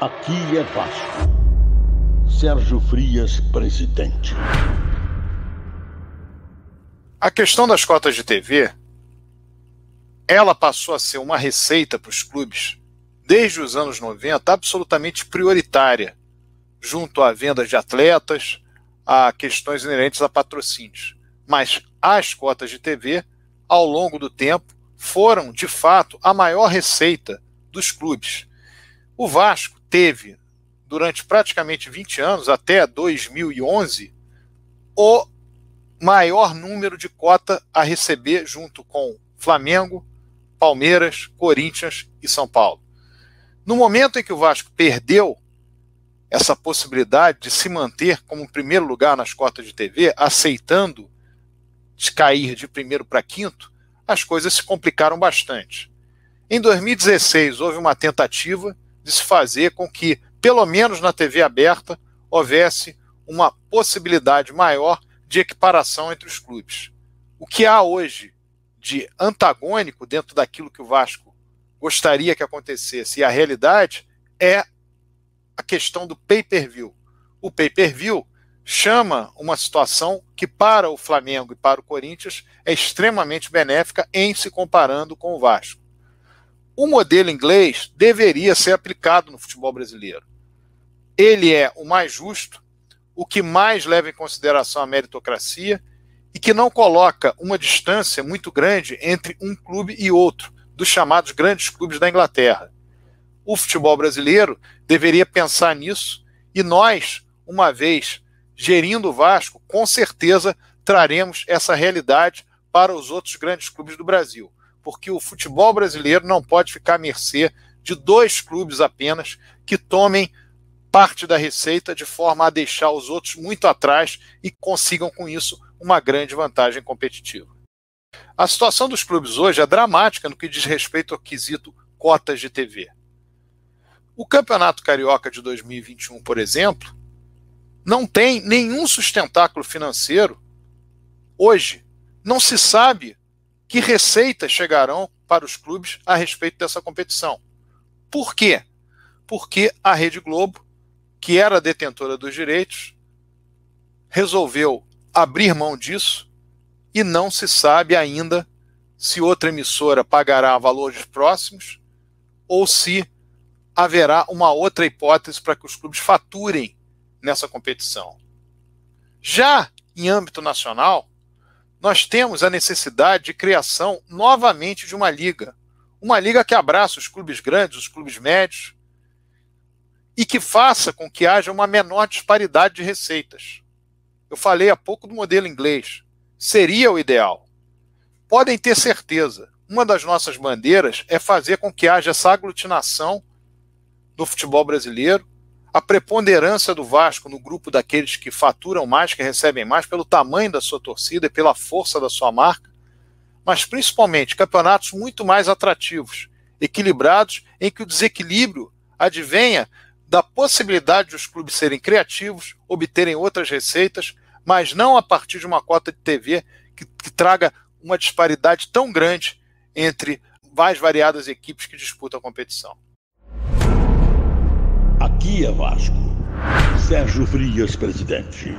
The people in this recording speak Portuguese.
Aqui é Vasco. Sérgio Frias, presidente. A questão das cotas de TV, ela passou a ser uma receita para os clubes desde os anos 90 absolutamente prioritária, junto à venda de atletas, a questões inerentes a patrocínios. Mas as cotas de TV, ao longo do tempo, foram, de fato, a maior receita dos clubes. O Vasco teve, durante praticamente 20 anos, até 2011, o maior número de cota a receber junto com Flamengo, Palmeiras, Corinthians e São Paulo. No momento em que o Vasco perdeu essa possibilidade de se manter como primeiro lugar nas cotas de TV, aceitando de cair de primeiro para quinto, as coisas se complicaram bastante. Em 2016, houve uma tentativa de se fazer com que, pelo menos na TV aberta, houvesse uma possibilidade maior de equiparação entre os clubes. O que há hoje de antagônico dentro daquilo que o Vasco gostaria que acontecesse e a realidade é a questão do pay-per-view. O pay-per-view chama uma situação que, para o Flamengo e para o Corinthians, é extremamente benéfica em se comparando com o Vasco. O modelo inglês deveria ser aplicado no futebol brasileiro. Ele é o mais justo, o que mais leva em consideração a meritocracia e que não coloca uma distância muito grande entre um clube e outro, dos chamados grandes clubes da Inglaterra. O futebol brasileiro deveria pensar nisso e nós, uma vez gerindo o Vasco, com certeza traremos essa realidade para os outros grandes clubes do Brasil, porque o futebol brasileiro não pode ficar à mercê de dois clubes apenas que tomem parte da receita de forma a deixar os outros muito atrás e consigam com isso uma grande vantagem competitiva. A situação dos clubes hoje é dramática no que diz respeito ao quesito cotas de TV. O Campeonato Carioca de 2021, por exemplo, não tem nenhum sustentáculo financeiro hoje. Não se sabe que receitas chegarão para os clubes a respeito dessa competição. Por quê? Porque a Rede Globo, que era detentora dos direitos, resolveu abrir mão disso e não se sabe ainda se outra emissora pagará valores próximos ou se haverá uma outra hipótese para que os clubes faturem nessa competição. Já em âmbito nacional, nós temos a necessidade de criação novamente de uma liga. Uma liga que abraça os clubes grandes, os clubes médios, e que faça com que haja uma menor disparidade de receitas. Eu falei há pouco do modelo inglês. Seria o ideal. Podem ter certeza, uma das nossas bandeiras é fazer com que haja essa aglutinação no futebol brasileiro, a preponderância do Vasco no grupo daqueles que faturam mais, que recebem mais, pelo tamanho da sua torcida e pela força da sua marca, mas principalmente campeonatos muito mais atrativos, equilibrados, em que o desequilíbrio advenha da possibilidade de os clubes serem criativos, obterem outras receitas, mas não a partir de uma cota de TV que, que traga uma disparidade tão grande entre mais variadas equipes que disputam a competição. Aqui é Vasco. Sérgio Frias, presidente.